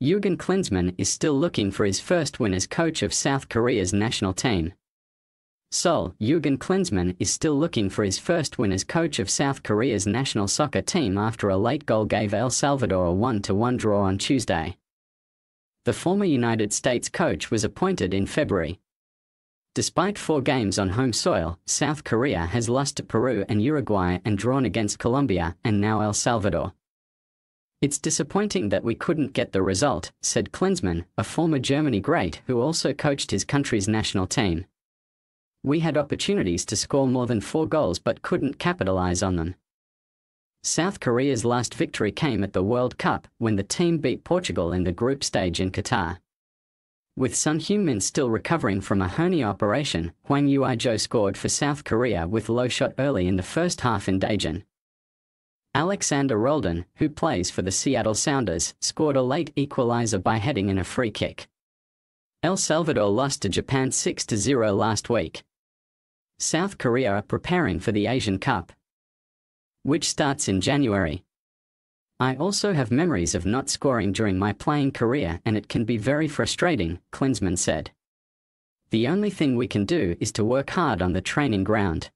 Jurgen Klinsmann is still looking for his first win as coach of South Korea's national team. Seoul, Jurgen Klinsmann is still looking for his first win as coach of South Korea's national soccer team after a late goal gave El Salvador a 1-1 draw on Tuesday. The former United States coach was appointed in February. Despite four games on home soil, South Korea has lost to Peru and Uruguay and drawn against Colombia and now El Salvador. It's disappointing that we couldn't get the result, said Klinsmann, a former Germany great who also coached his country's national team. We had opportunities to score more than four goals but couldn't capitalize on them. South Korea's last victory came at the World Cup when the team beat Portugal in the group stage in Qatar. With Son Heung-min still recovering from a hernia operation, Hwang Ui-jo scored for South Korea with low shot early in the first half in Daejeon. Alexander Roldan, who plays for the Seattle Sounders, scored a late equalizer by heading in a free kick. El Salvador lost to Japan 6 0 last week. South Korea are preparing for the Asian Cup, which starts in January. I also have memories of not scoring during my playing career and it can be very frustrating, Klinsmann said. The only thing we can do is to work hard on the training ground.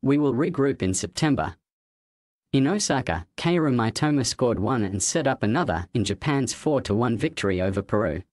We will regroup in September. In Osaka, Kaoru Mitoma scored one and set up another in Japan's 4 1 victory over Peru.